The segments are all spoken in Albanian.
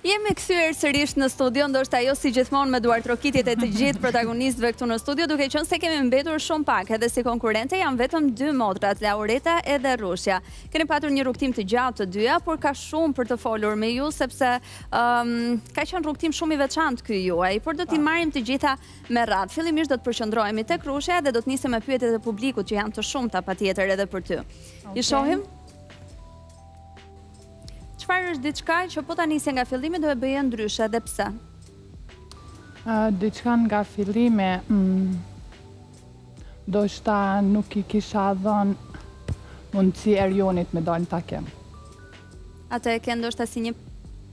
Jemi kthyer sërish në studio, ndoshta jo si gjithmonë me duartrokitjet e të gjithë protagonistëve këtu në studio, duke qenë se kemi mbetur shumë pak, edhe si konkurrente janë vetëm dy motrat, Laureta edhe Rrushja. Keni patur një rrugëtim të gjatë të dyja, por ka shumë për të folur me ju sepse um, ka qenë rrugëtim shumë i veçantë ky juaj, por do t'i marrim të gjitha me radhë. Fillimisht do të përqendrohemi tek Rrushja dhe do të nisim me pyetjet e publikut që janë të shumta patjetër edhe për ty. Okay. I shohim? Çfarë është diçka që po ta nisje nga fillimi do e bëje ndryshe dhe pse? Diçka nga fillimi, mm, ndoshta nuk i kisha dhanë mundësi Erjonit me dalë në takim. Atë e ke ndoshta si një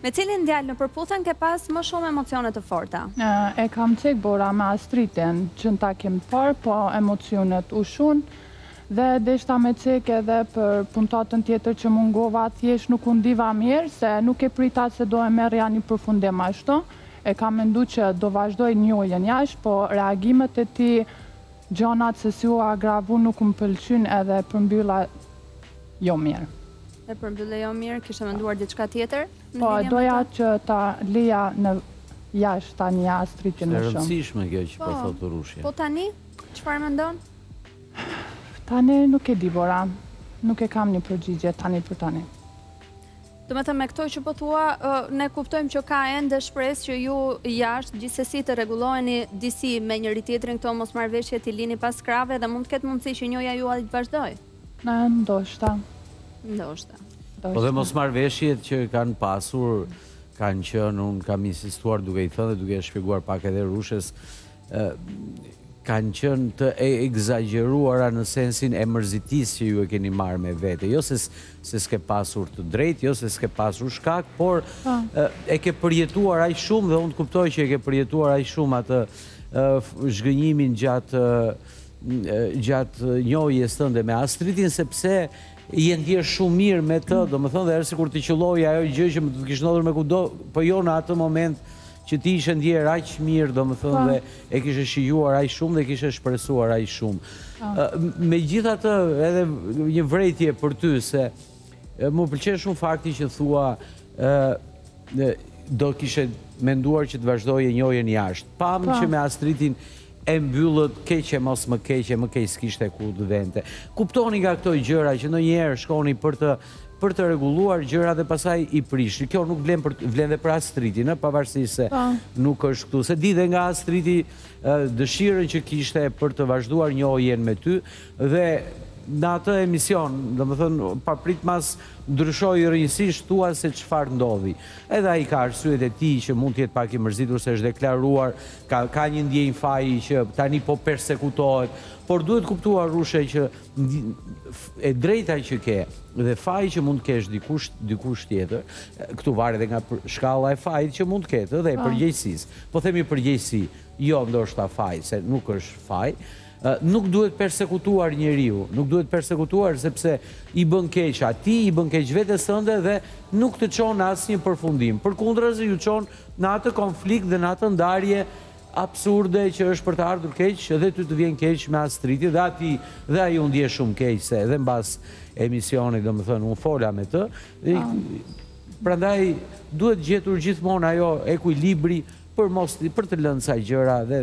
Me cilin djalë në Përputhen ke pas më shumë emocione të forta? E kam cek Bora me Astritin që në takim të parë po emocionet u shun dhe deshta me cek edhe për puntatën tjetër që mungova thjesht nuk u ndiva mirë se nuk e prita se do e merrja një përfundim ashtu e kam mendu që do vazhdoj njohjen jashtë po reagimet e tij gjanat se si u agravu nuk më pëlqyn edhe e përmbylla jo mirë. E përmbylle jo mirë, kishe menduar diçka tjetër? Po, e doja që ta njihja jashtë tani Astritin më shumë. Është e rëndësishme kjo që po thotë Rrushja. Po tani, çfarë mendon? Tani nuk e di Bora, nuk e kam një përgjigje tani për tani. Domethënë me këto që po thua, ne kuptojmë që ka ende shpresë që ju jashtë gjithsesi të rregulloni disi me njëri-tjetrin këto mosmarrëveshje t'i lini pas krahëve dhe mund të ketë mundësi që njohja juaj të vazhdojë. Ndoshta. Ndoshta. Po dhe mosmarrëveshjet që kanë pasur, kanë qenë, unë kam insistuar duke i thënë dhe duke e shpjeguar pak edhe Rrushes, kanë qenë të ekzagjeruara në sensin e mërzitisë që ju e keni marrë me vete. Jo se s'ke pasur të drejtë, jo se s'ke pasur shkak, por po. e ke përjetuar aq shumë dhe unë të kuptoj që e ke përjetuar aq shumë atë zhgënjimin gjatë gjatë njohjes tënde me Astritin sepse je ndier shumë mirë me të, mm. domethënë dhe është sikur të qëlloi ajo gjë që mund të kish ndodhur me këdo, po jo në atë moment që ti ishe ndjerë aq mirë, domethënë po. dhe e kishe shijuar aq shumë dhe kishe shpresuar aq shumë. Po. Megjithatë, edhe një vërejtje për ty se Më pëlqen shumë fakti që thua ë do kishe menduar që të vazhdoje njohjen jashtë. Pamë që me Astritin e mbyllët keq e mos më keq e më keq s'kishte ku të vente. Kuptoni nga këto gjëra që ndonjëherë shkoni për të për të rregulluar gjëra dhe pastaj i prishni. Kjo nuk vlen për vlen dhe për Astritin, ë, pavarësisht se nuk është këtu. S'e di dhe nga Astriti dëshirën që kishte për të vazhduar njohjen me ty, Dhe në atë emision, domethënë papritmas ndryshoi rrënjësisht thua se çfarë ndodhi. Edhe ai ka arsyet e tij që mund të jetë pak i mërzitur se është deklaruar, ka ka një ndjenjë faji që tani po persekutohet, por duhet kuptuar Rushe që e drejta që ke dhe faji që mund të kesh dikush dikush tjetër, këtu varet edhe nga shkalla e fajit që mund të ketë dhe e përgjegjësisë. Po themi përgjegjësi, jo ndoshta faj, se nuk është faj. Nuk duhet persekutuar njeriu, nuk duhet persekutuar sepse i bën keq atij, i bën keq vetes sënde dhe nuk të çon në asnjë përfundim. Përkundrazi ju çon në atë konflikt dhe në atë ndarje absurde që është për të ardhur keq dhe ty të vjen keq me Astritin dhe atij dhe ai u ndje shumë keq se edhe mbas emisionit domethënë unë fola me të. Prandaj duhet gjetur gjithmonë ajo ekuilibri për mos për të lënë ca gjëra dhe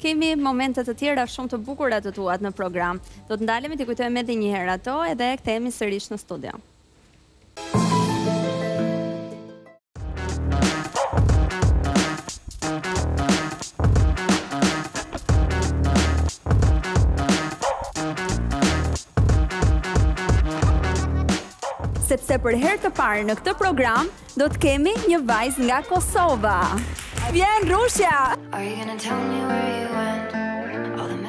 Kemi momente të tjera shumë të bukura të tuat në program. Do të ndalemi t'i kujtojmë edhe një herë ato edhe kthehemi sërish në studio. Sepse për herë të parë në këtë program Do të kemi një vajzë nga Kosova. Vjen Rushja.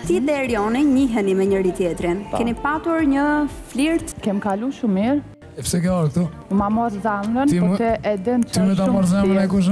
Ti dhe Erjoni njiheni me njëri tjetrin. Po. Keni patur një flirt? Kem kalu shumë mirë. E pse ke ardhur këtu? Me ta marr zemrën, po ti e din çfarë shumë. Ti me ta marr zemrën e kush?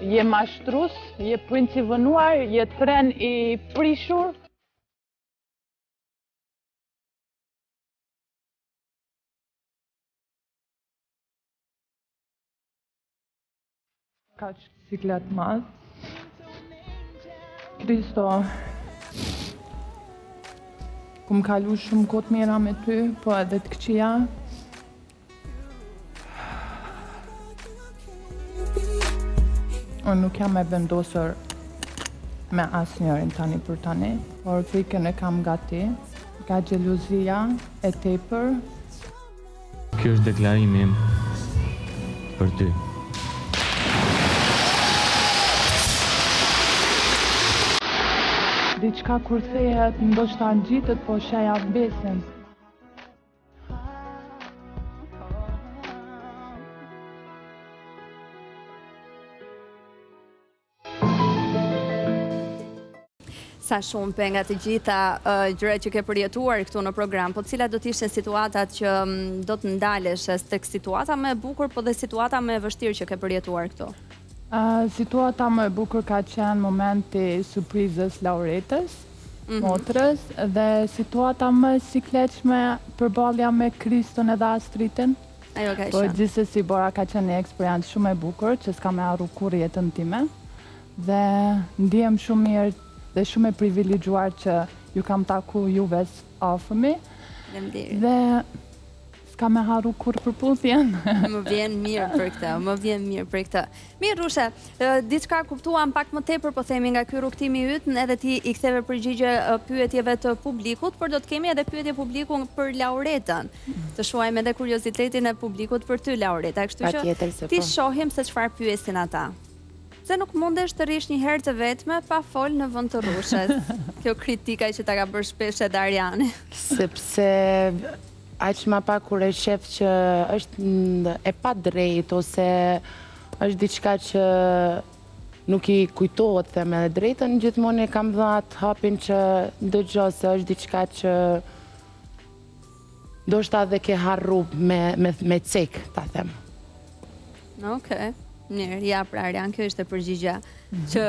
Je mashtrus, je princ i vonuar, je tren i prishur. Kaq siklet madh. Kristo, kem kalu shumë kohë të mira me ty, po edhe të këqija, Unë nuk jam e vendosur me asnjërin tani për tani, por frikën e kam gati, nga xhelozia e tepër. Kjo është deklarimi im për ty. Diçka kur thyhet, ndoshta ngjitet po s'ia ke besën. Pamë shumë pak nga të gjitha gjërat që ke përjetuar këtu në program, po cilat do të ishin situatat që do të ndalesh, e tek situata më e bukur, po dhe situata më e vështirë që ke përjetuar këtu? Situata më e bukur ka qenë momenti i surprizës së Lauretës, motrës dhe situata më e sikletshme përballja me Kriston edhe Astritin Po. Ajo ka qenë. Po gjithsesi Bora ka qenë një eksperiencë shumë e bukur që s'kam me e harru kurrë jetën time dhe ndihem shumë mirë dhe shumë e privilegjuar që ju kam taku juve së afërmi. Faleminderit. Dhe S'kam me harru kurrë Përputhen. Më vjen mirë për këtë, më vjen mirë për këtë. Mirë Rushe, diçka kuptuam pak më tepër po themi nga ky rrugëtimi yt, edhe ti i ktheve përgjigje pyetjeve të publikut, por do të kemi edhe pyetje publiku për Lauretën. Të shuajmë edhe kuriozitetin e publikut për ty Laureta, kështu që t'i shohim se çfarë pyesin ata. Pse nuk mundesh të rrish një herë të vetme pa fol në vend të Rushes? Kjo kritika që ta ka bërë shpesh edhe Arjani. Sepse Aq ma pak kur e shef që është e padrejtë ose është diçka që nuk i kujtohet them të drejtën, gjithmonë e kam dhënë atë hapin që dëgjo se është diçka që ndoshta dhe ke harru me, me, me cek, ta them. Okej. Mirë, ja pra Arjan, kjo ishte përgjigja që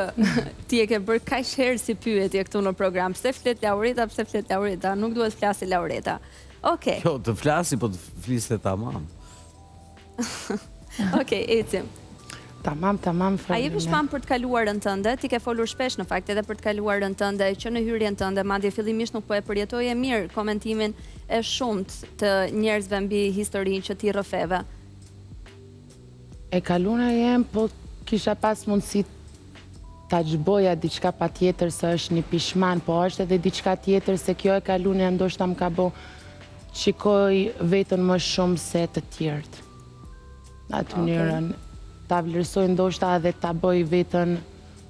ti e ke bërë kaq herë si pyetje këtu në program. Pse flet Laureta, pse flet Laureta? Nuk duhet të flasë Laureta. Okej. Jo, të flasi, po të fliste tamam. Okej, ecim. Tamam, tamam, faleminderit. A je pishman për të kaluarën tënde? Ti ke folur shpesh në fakt edhe për të kaluarën tënde, që në hyrjen tënde, madje fillimisht nuk po e përjetoje mirë komentimin e shumtë të njerëzve mbi historinë që ti rrëfeve. E kaluna jeme, po kisha pas mundësi ta zhbëja diçka patjetër se është një pishman, po është edhe diçka tjetër se kjo e kaluna ndoshta më ka bo të shikoj veten më shumë se të tjertë. Në atë mënyrën, ta vlerësoj ndoshta edhe ta bëj veten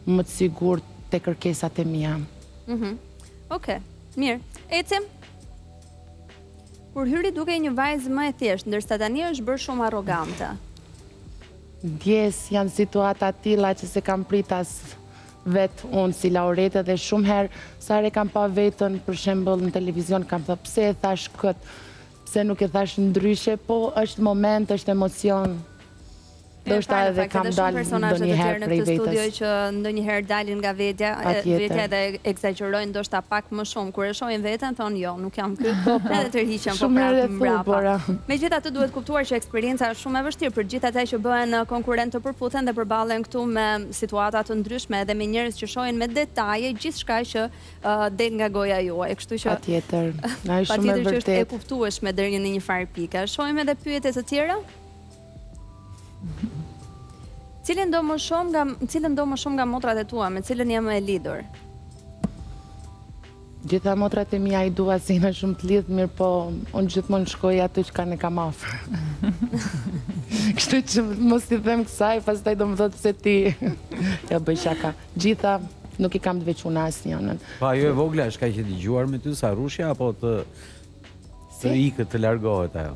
më të sigurt te kërkesat e mia. Mhm. Oke, mirë. Ecim? Kur hyri dukej një vajzë më e thjeshtë, ndërsa tani është bërë shumë arrogante. Ndjes, janë situata të tilla që s'e kam prit as vetë unë si Laureta edhe shumë herë sa herë e kam pa veten për shembull në televizion kam thënë pse e thashë këtë, pse nuk e thashë ndryshe, po është moment, është emocion. Ndoshta edhe kam dalë ndonjëherë prej vetes. Edhe të tjerë në studio që ndonjëherë dalin nga vetja, vetja edhe ekzagjerojnë, ndoshta pak më shumë. Kur e shohin veten, thonë jo, nuk jam këtë, po pa, edhe tërhiqen po prapë mbrapa. Megjithatë duhet kuptuar që eksperienca është shumë e vështirë, për gjithë ata që bëhen konkurrentë te Përputhen dhe përballen këtu me situata të ndryshme edhe me njerëz që shohin me detaje gjithçka që del nga goja juaj. E kështu që patjetër, na është shumë e vërtetë. Patjetër që është e kuptueshme Cilin do më shumë nga cilën do më shumë nga motrat e tua, me cilën jam më e lidhur? Të gjitha motrat e mia i dua se jena shumë të lidhne, mirë po unë gjithmonë shkoj aty që ka me e kam afër. Kështu që mos i them kësaj, pastaj do më thotë se ti. Jo, bëj shaka. Gjitha nuk i kam të veçume asnjënën. Po ajo e vogla është kaq e dëgjuar me ty sa rrushja apo të të ikë të largohet ajo?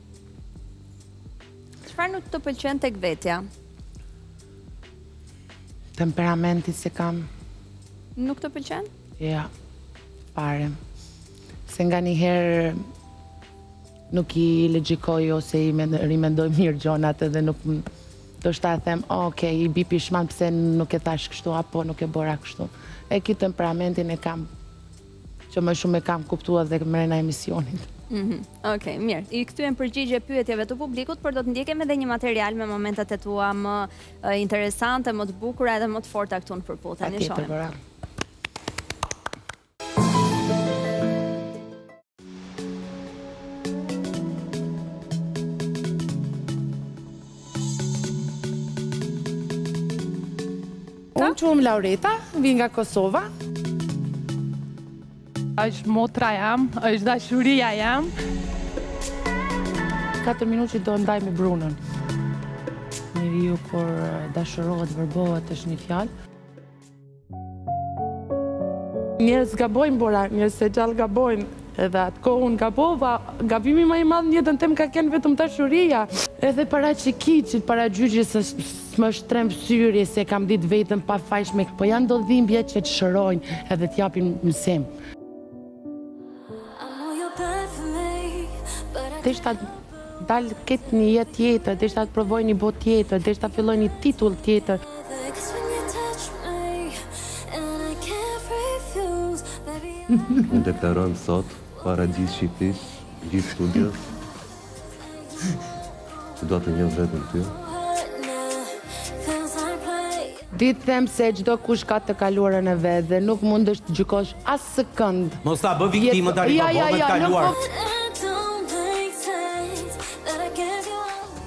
Çfarë nuk të pëlqen tek vetja? Temperamentin që kam. Nuk të pëlqen? Jo. Pse? Se nganjëherë nuk i logjikoj ose s'i rimendoj mirë gjonat edhe ndoshta e them, oh, ok, i bi pishman pse nuk e thash kështu, apo nuk e bora kështu. E ki temperamentin e kam, që më shumë e kam kuptua dhe mrena emisionit. Mhm. Ok, mirë. I ktheve përgjigje pyetjeve të publikut, por do të ndjekim edhe një material me momentet e tua më interesante, më të bukura edhe më të forta këtu në Përputhen. E shohim. Unë quhem Laureta, vij nga Kosova. Është motra jem, është dashuria jem. 4 minutë që do ndaj me Brunon. Njeriu kur dashurohet, vërbohet, është një fjalë. Njerëz gabojnë, Bora, njerëz të gjallë gabojnë. Edhe atë kohë unë gabova, gabimi ma i madhë n'jetën tem ka kenë vetëm dashuria. Edhe para gjy, gjyqit, para gjyqit, S'm'është trem syri se kam dit veten pa fajshme po janë do dhimbje që të shërojnë edhe të japin msim. Deshta dal, ket një jetë tjetër, deshta të provoj një botë tjetër, deshta filloj një kapitull tjetër. Unë deklaroj sot, para gjithë Shqipërisë, gjithë studios, Që do të njoh vetëm ty. Di të them se çdo kush ka të kaluarën e vet dhe nuk mundesh të gjykosh askënd. Mos ta bë viktimë ta rikë jo, jo, jo, kaluar.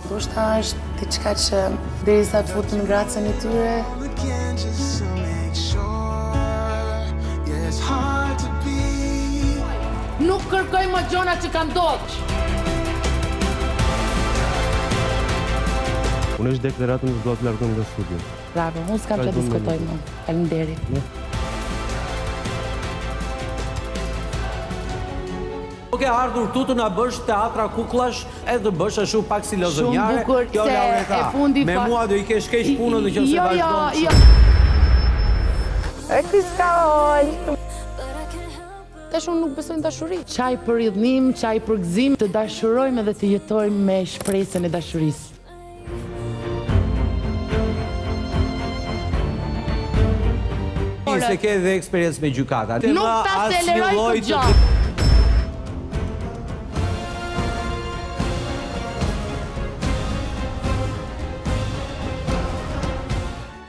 Do të thotë diçka që derisa të futin në grackën e tyre. Nuk kërkoj më gjona që kanë dot. Unë hesht, deklaratën dhe do të largohem nga studio. Bravo, unë s'kam ç'të diskutoj më. Faleminderit. Nuk ke ardhur këtu të na bësh teatra kukullash e të bësh ashtu pak si lozonjare. Shumë bukur kjo Laureta. Me mua do i kesh keq punën në qoftë se vazhdon kështu. Jo, jo, jo. E Kristal. Tash unë nuk besoj në dashuri. Qaj për idhnim, qaj për gëzim, të dashurojmë edhe të jetojmë me shpresën e dashurisë. Ti se ke dhe eksperiencë me gjykata. Nuk ta toleroj për gjatë.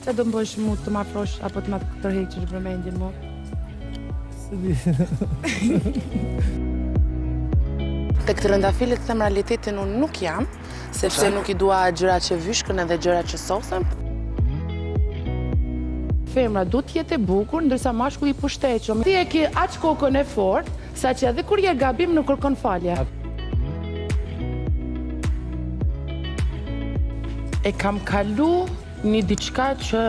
Ça do më bësh mu të m'afrosh apo të ma të tërheqësh vëmendjen mu? S'e di. Tek trëndafilat të them realitetin unë nuk jam, sepse nuk i dua gjëra që vyshken edhe gjëra që sosen. Femra du të jetë e bukur, ndërsa mashkulli i pushtetshëm. Ti e ki aq kokën e fortë, sa që edhe kur je gabim nuk kërkon falje. E kam kalu Një diçka që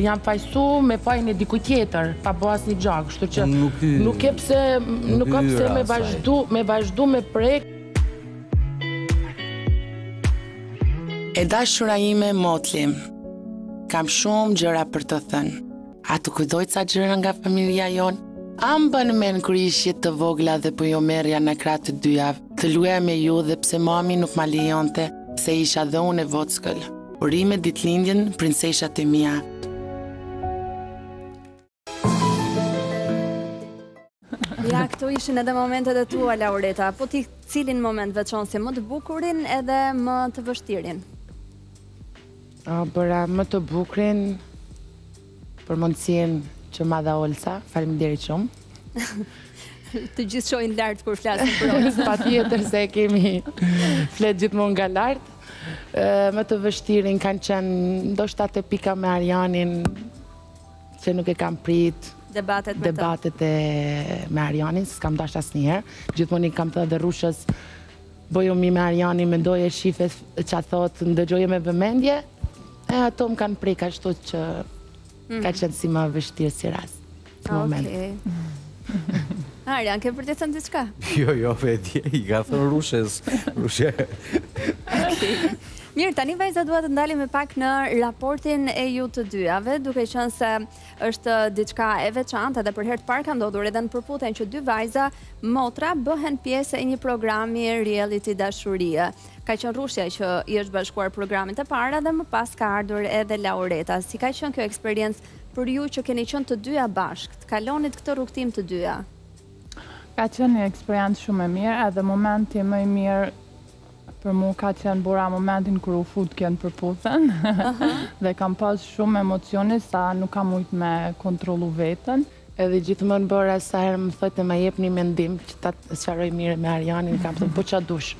jam fajsu me fajin e dikujt tjetër, pa bo asnjë gja, kështu që nuk ka pse, nuk ka pse me vazhdu, me vazhdu me prek. E dashura ime motër, kam shumë gjëra për të thënë. A të kujtoj ca skena nga familja jonë? A mban mend kur ishit të vogla dhe po ju merrja në krahë të dyjave, të luaja me ju dhe pse mami nuk më lejonte, se isha dhe unë e vockël. Urime ditëlindjen, princeshat e mia. Ja, këto ishin edhe momentet e tua, Laureta. Po ti cilin moment veçon si më të bukurin edhe më të vështirin? A, bëra më të bukurin për mundësinë që ma dha Olsa. Faleminderit shumë. të gjithë shohin lart kur flasin për Olsën. Patjetër se kemi folë gjithmonë nga lart. Më të vështirin kanë qenë, ndoshta te pika me Arjanin, Se nuk e kam prit Debatet me të. debatet me Arjanin, s'kam dashtë asnjëherë. Gjithmonë i kam thënë dhe Rrushes, bëhu mirë me Arjanin, mendoje, shife ça thotë, ndëgjoje me vëmendje, edhe ato më kanë prek ashtu që ka qenë si më vështirë si rast. Në moment. Okej. Arjan, ke për t'i thënë diçka? Jo, jo, e di, i ka thënë Rrushes. Rrushe. Mirë, tani vajza dua të ndalemi pak në raportin e ju të dyjave, duke qenë se është diçka e veçantë edhe për herë të parë ka ndodhur edhe në Për'puthen që dy vajza, motra bëhen pjesë e një programi reality dashurie. Ka qenë Rrushja që i është bashkuar programit e para dhe më pas ka ardhur edhe Laureta. Si ka qenë kjo eksperiencë për ju që keni qenë të dyja bashkë, të kalonit këtë rrugëtim të dyja? Ka qenë një eksperiencë shumë e mirë, edhe momenti më i mirë Për mu ka qenë Bora momentin kur u fut kjo në Për'puthen dhe kam pas shumë emocione sa nuk kam mujt me kontrollu veten. Edhe gjithmonë Bora sa herë më thotë ma jep një mendim që ta sqaroj mirë me Arjanin kam thënë bëj ça dush,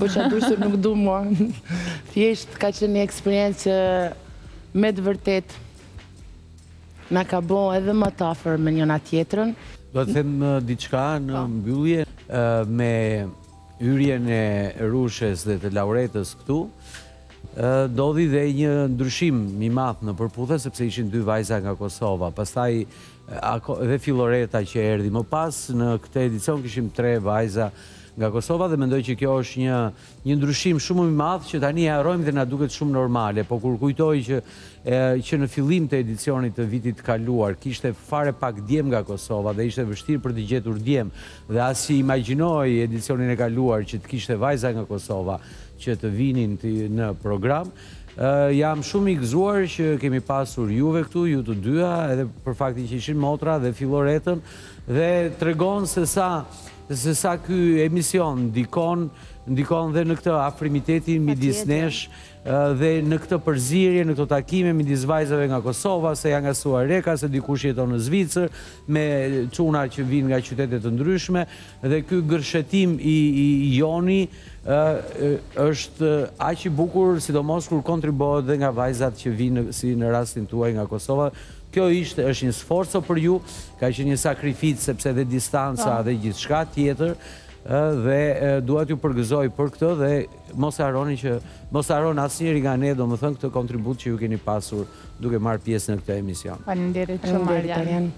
bëj ça dush se nuk du mua. Thjesht ka qenë një eksperiencë që me të vërtetë na ka bo edhe ma t'afërt me njona tjetrën. Do të them diçka në mbyllje me hyrjen e Rrushes dhe të Lauretës këtu, ndodhi dhe një ndryshim i madh në Për'puthen, sepse ishin dy vajza nga Kosova. Pastaj dhe Filloreta që erdhi më pas, në këtë edicion kishim tre vajza nga Kosova dhe mendoj që kjo është një një ndryshim shumë i madh që tani e harrojmë dhe na duket shumë normale, po kur kujtoj që që në fillim të edicionit të vitit të kaluar kishte fare pak djem nga Kosova dhe ishte vështirë për të gjetur djem, Dhe as e imagjinoj edicionin e kaluar që të kishte vajza nga Kosova që të vinin në program. Jam shumë i gëzuar që kemi pasur juve këtu, ju të dyja, edhe për faktin që ishin motra dhe Filloretën dhe tregon se sa se sa ky emision ndikon ndikon dhe në këtë afrimitetin midis nesh Dhe në këtë përzierje, në këto takime midis vajzave nga Kosova, se janë nga Suhareka, se dikush jeton në Zvicër, me çuna që vijnë nga qytete të ndryshme, dhe ky gërshetim i joni është aq i bukur, sidomos kur kontribuohet dhe nga vajzat që vijnë si në rastin tuaj nga Kosova. Kjo ishte, është një sforco për ju, ka qenë një sakrificë sepse dhe distanca dhe gjithçka tjetër, dhe dua t'ju përgëzoj për këtë dhe Mos harroni që mos harron asnjëri nga ne domethënë këtë kontribut që ju keni pasur duke marrë pjesë në këtë emision. Faleminderit shumë Arjan.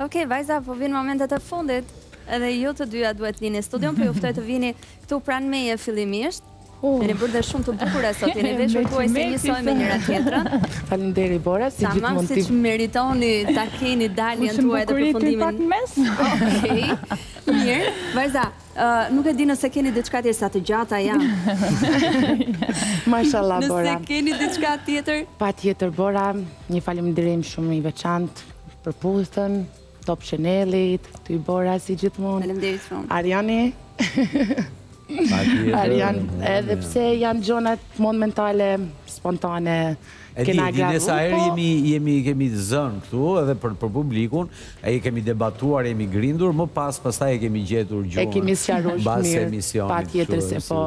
Okej vajza po vijnë momentet e fundit edhe ju të dyja duhet të lini studion po ju ftoj të vini këtu pranë meje fillimisht. Jeni bërë dhe shumë të bukura sot, jeni veshur thuajse njësoj me njëra tjetrën. Faleminderit Bora, si gjithmonë. Tamam siç meritoni ta keni daljen tuaj dhe përfundimin. Mos më kurri ty pak mes. Okej. Mirë. Vajza, Nuk e di nëse keni diçka tjetër sa të gjata janë. Mashallah Bora. Nëse keni diçka tjetër? Patjetër Bora, një falënderim shumë i veçantë Përputhen, Top Channelit, ty Bora si gjithmonë. Faleminderit shumë. Arjani. Arjan, edhe pse janë gjërat momentale, spontane, E di, e di, ne sa herë jemi, jemi, kemi zënë këtu edhe për, për publikun, e kemi debatuar, jemi grindur, më pas, pastaj e kemi gjetur gjuhën. E kemi sqaruar shumë mirë, patjetër se po.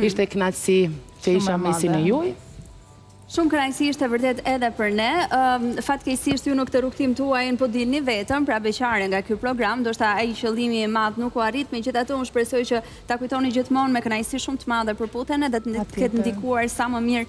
Ishte kënaqësi që isha mesin e juaj. Shumë kënaqësi ishte vërtet edhe për ne. Fatkeqësisht ju në këtë rrugëtim tuaj po dilni vetëm, pra beqare nga ky program, ndoshta ai qëllimi i madh nuk u arrit, megjithatë unë shpresoj që ta kujtoni gjithmonë me kënaqësi shumë të madhe Përputhen edhe të ketë ndikuar sa më mirë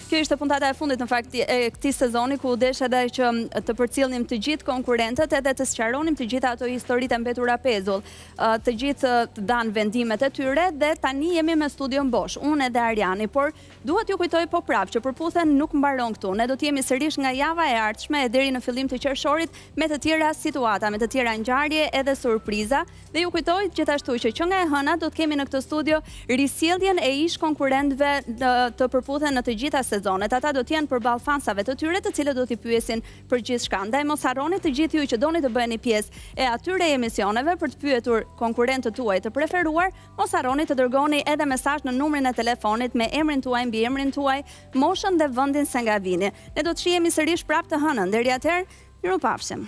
Kjo ishte puntata e fundit në fakt e këtij sezoni ku u desh edhe që të përcillnim të gjithë konkurrentët edhe të sqaronim të gjitha ato historitë e mbetura pezull. Të gjithë të dhanë vendimet e tyre dhe tani jemi me studion bosh, unë edhe Arjani, por dua t'ju kujtoj po prapë që Përputhen nuk mbaron këtu. Ne do të jemi sërish nga java e ardhshme e deri në fillim të qershorit me të tjera situata, me të tjera ngjarje edhe surpriza, Dhe ju kujtoj gjithashtu që që nga e hëna do të kemi në këtë studio risjelljen e ish konkurentëve të Përputhen në të gjitha sezonet. Ata do të jenë përballë fansave të tyre, të cilët do t'i pyesin për gjithçka. Ndaj mos harroni të gjithë ju që doni të bëheni pjesë e atyre emisioneve për të pyetur konkurentët tuaj të preferuar, mos harroni të dërgoni edhe mesazh në numrin e telefonit me emrin tuaj, mbiemrin tuaj, moshën dhe vendin se nga vini. Ne do të shihemi sërish prapë të hënën. Deri atëherë, mirupafshim.